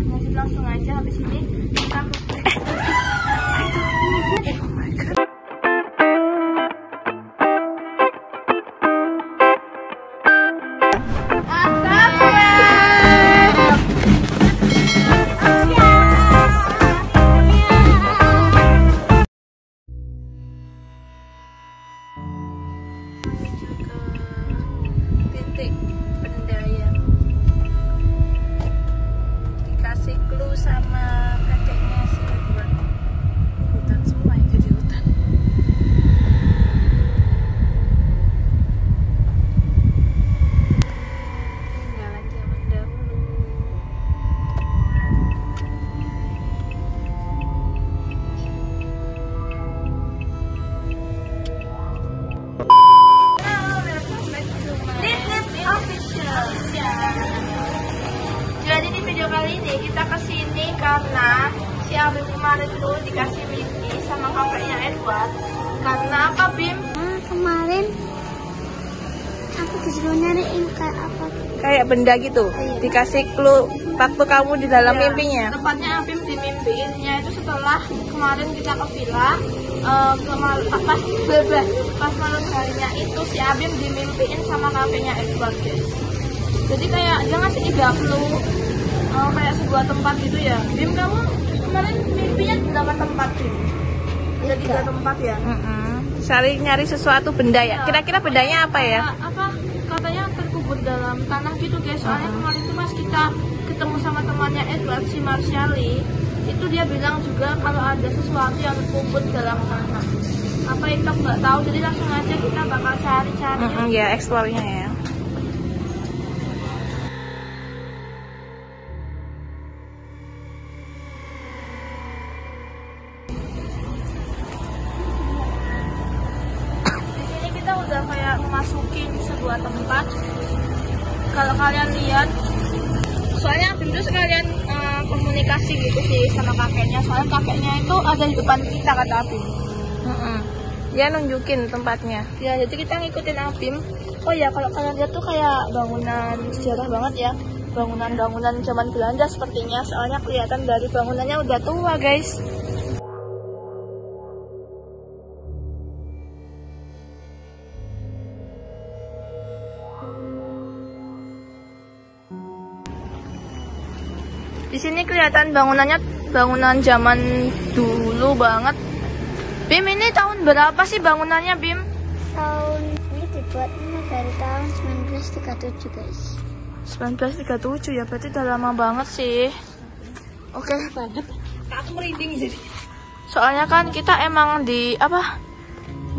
jadi langsung aja habis ini kita kita ke sini karena si Abim kemarin tuh dikasih mimpi sama kakaknya Edward. Karena apa Bim? Ah, kemarin aku disuruh nyariin kayak apa Kayak benda gitu. Dikasih clue waktu kamu di dalam Iya. mimpinya. Tepatnya Abim dimimpiinnya itu setelah kemarin kita ke villa. eh, kemal- pas bebeh pas malam harinya itu si Abim dimimpiin sama kakeknya Edward guys. Jadi kayak dia ngasih tiga clue eh, kayak sebuah tempat gitu ya. Bim kamu kemarin mimpinya berapa tempat Bim? Ada tiga tempat ya. Cari nyari sesuatu benda ya. Kira-kira bendanya apa ya? Apa, apa katanya terkubur dalam tanah gitu guys. Soalnya kemarin itu mas kita ketemu sama temannya Edward si Marshali itu dia bilang juga kalau ada sesuatu yang terkubur dalam tanah. Apa itu nggak tahu. Jadi langsung aja kita bakal cari-cari. Mm-mm, ya, explore-nya ya. Memasukin sebuah tempat. Kalau kalian lihat, soalnya Abim tuh sekalian eh, komunikasi gitu sih sama kakeknya. Soalnya kakeknya itu ada di depan kita kata Abim. Mm-mm. Dia nunjukin tempatnya. Ya, jadi kita ngikutin Abim. Oh ya, kalau kalian lihat tuh kayak bangunan sejarah banget ya. Bangunan-bangunan zaman Belanda sepertinya. Soalnya kelihatan dari bangunannya udah tua, guys. Di sini kelihatan bangunannya bangunan zaman dulu banget. Bim ini tahun berapa sih bangunannya Bim? tahun ini dibuatnya dari tahun 1937 guys 1937 ya berarti udah lama banget sih. Oke. banget. Aku merinding jadi. Soalnya kan kita emang di apa?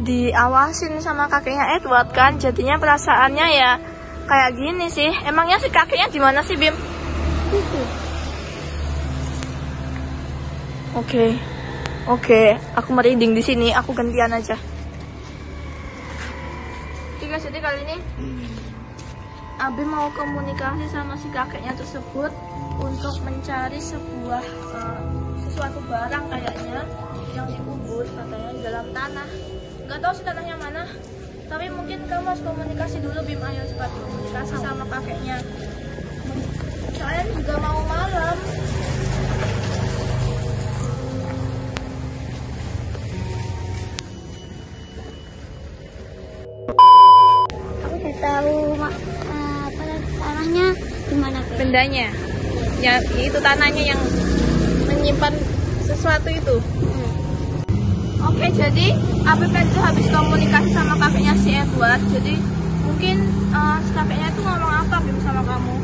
Diawasin sama kakeknya Edward kan, jadinya perasaannya ya kayak gini sih. Emangnya si kakeknya di mana sih Bim? Oke. Oke, aku merinding di sini. Aku gantian aja. Oke guys, jadi kali ini Abi mau komunikasi sama si kakeknya tersebut untuk mencari sebuah eh, sesuatu barang kayaknya yang dikubur katanya di dalam tanah. Gak tahu sih tanahnya mana. Tapi mungkin kamu harus komunikasi dulu Bim ayo cepat komunikasi sama kakeknya. Bendanya. Ya, itu tanahnya yang menyimpan sesuatu itu. Oke, jadi Abib itu habis komunikasi sama kakeknya si Edward. Jadi mungkin si kakeknya itu ngomong apa Bim sama kamu?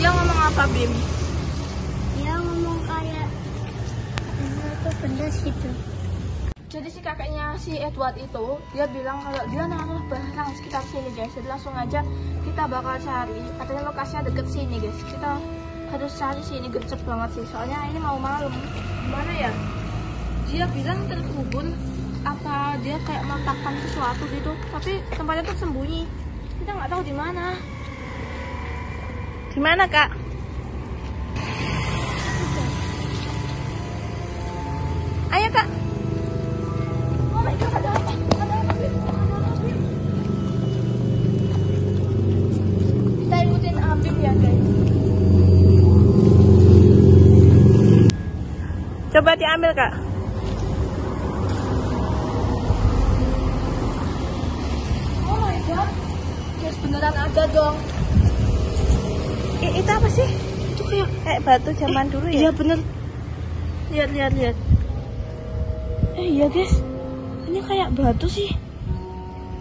Dia ngomong apa Bim? dia ngomong kayak itu benda situ Jadi si kakeknya si Edward itu dia bilang kalau dia naruh barang sekitar sini guys. Jadi langsung aja kita bakal cari. Katanya lokasinya deket sini guys. Kita harus cari sini gercep banget sih. Soalnya ini mau malam. Gimana ya? Dia bilang terkubur apa dia kayak meletakkan sesuatu gitu. Tapi tempatnya tuh sembunyi. Kita nggak tahu di mana. Di mana, Kak? Ayo kak. Coba diambil kak. Oh my god. Guys, beneran ada dong. I, itu apa sih? Itu kayak Kayak batu zaman dulu ya? Iya bener. Lihat lihat lihat. Eh iya guys. Ini kayak batu sih.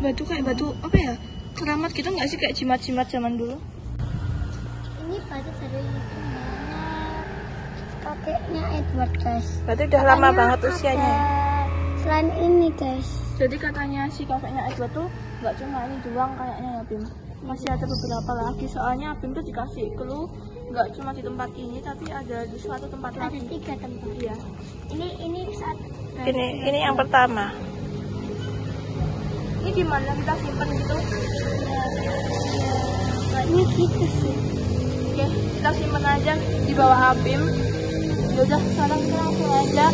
Batu kayak batu apa ya? Keramat gitu nggak sih kayak jimat-jimat zaman dulu? Ini batu dari kakeknya Edward guys. Berarti udah lama Katanya banget ada usianya. Selain ini guys. Jadi katanya si kakeknya Edward tuh nggak cuma ini doang kayaknya ya Bim. Masih ada beberapa lagi soalnya Bim tuh dikasih clue nggak cuma di tempat ini tapi ada di suatu tempat Ada lagi. tiga tempat. Iya. Ini ini saat Ini ini yang pertama. Ini di mana kita simpan gitu? ini gitu sih. Oke, kita simpan aja di bawah Abim. Yaudah, sekarang kita langsung aja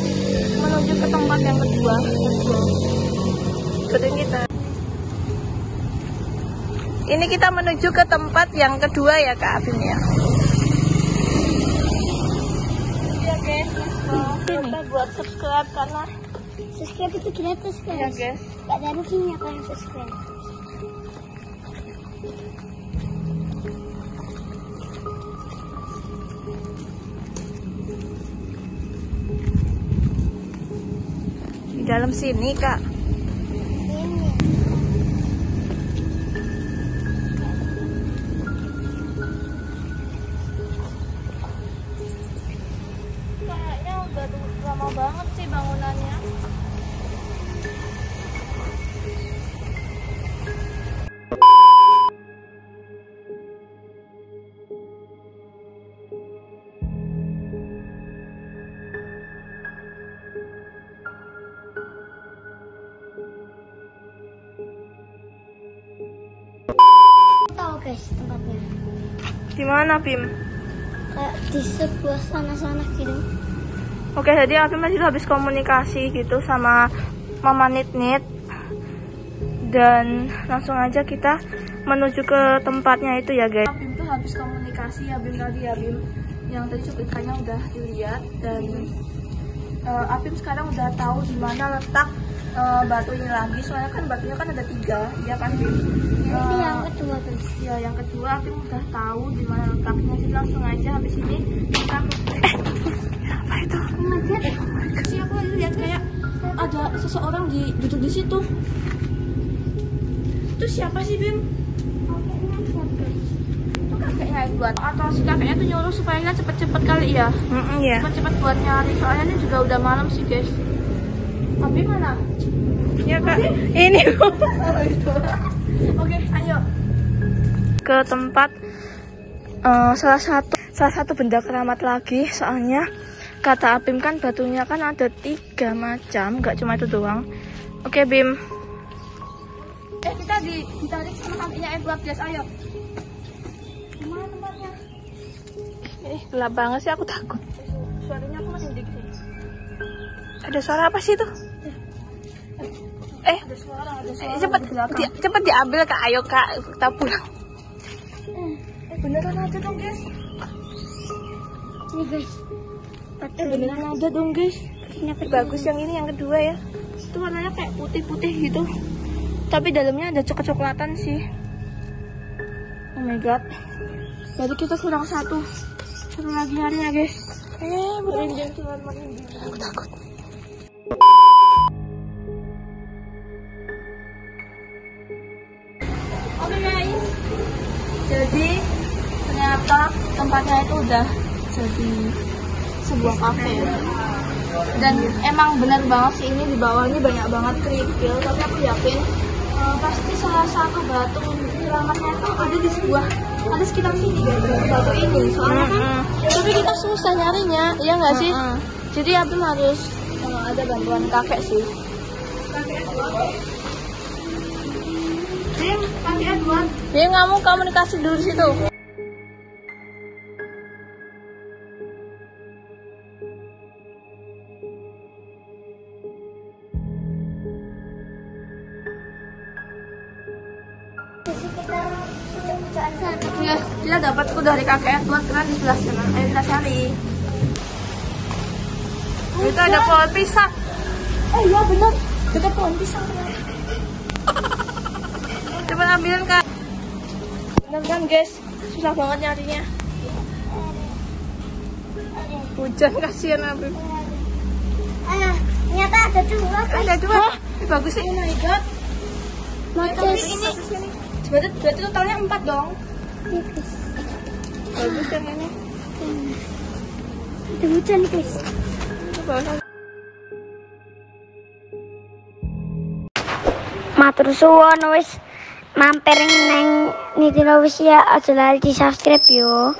menuju ke tempat yang kedua. Let's go. Ikutin kita. Ini kita menuju ke tempat yang kedua ya Kak Afin ya. Iya guys, let's go. Kita buat subscribe karena Subscribe itu gratis ya guys. guys. Gak ada ruginya kalau subscribe. Dalam sini Kak. Guys tempatnya. Di mana Bim? Kayak di sebuah sana-sana gitu. Oke, jadi Afin masih habis komunikasi gitu sama Mama Nit Nit. Dan langsung aja kita menuju ke tempatnya itu ya guys. Abim tuh habis komunikasi ya Bim tadi ya Bim. Yang tadi cuplikannya udah dilihat dan eh, Abim sekarang udah tahu di mana letak eh, batu ini lagi. Soalnya kan batunya kan ada tiga, ya kan? Ini Eh, yang kedua guys. Ya, yang kedua Apim udah tahu di mana letaknya. Jadi langsung aja habis ini kita eh, Apa itu? Sih aku lihat kayak ada seseorang di duduk di situ. Itu siapa sih Bim? Itu kakeknya Edward atau si kakeknya tuh nyuruh supaya cepet-cepet kali ya. Mm ya. Cepet-cepet buat nyari. Soalnya ini juga udah malam sih guys. Tapi mana? Ya Kak. Ini Bu. Oh itu. Oke, ayo. ke tempat eh, salah satu salah satu benda keramat lagi soalnya kata Abim kan batunya kan ada tiga macam nggak cuma itu doang oke Bim Eh kita di ditarik sama kakeknya Edward guys. Ayo. Mana tempatnya? eh gelap banget sih aku takut Suaranya aku masih dikit ada suara apa sih itu cepet di cepet diambil kak ayo kak kita pulang Eh beneran aja dong guys. Ini guys. Eh beneran ada dong guys. ini bagus yang ini yang kedua ya Itu warnanya kayak putih-putih gitu. Tapi dalamnya ada coklat-coklatan sih. Oh my god. Jadi kita kurang satu. Satu lagi harinya guys. eh merinding. aku takut tempatnya itu udah jadi sebuah kafe. Dan emang benar banget sih ini di bawah ini banyak banget kerikil, tapi aku yakin eh, pasti salah satu batu keramatnya itu ada di sebuah ada sekitar sini guys batu ini. Soalnya kan tapi kita susah nyarinya ya nggak sih? Mm-mm. jadi Abdul harus eh, ada bantuan kakek sih. Kakek Edward Bim, kakek Edward dia nggak mau komunikasi dulu situ sana. Iya, dapatku dari kakek Edward karena di sebelah sana. Ayo kita cari. Itu ada pohon pisang. Eh iya bener. Dekat pohon pisang. Coba ambilin kak. Bener kan guys? Susah banget nyarinya. Hujan kasihan Abim. Ah, ternyata ada dua. Ada dua. Ini bagus sih. Oh my god. Matis. Ini berarti, berarti totalnya empat dong. Guys. Bagus yang ini. Ada hujan guys. Matur suwun wis mampir neng ya aja lali di subscribe yo.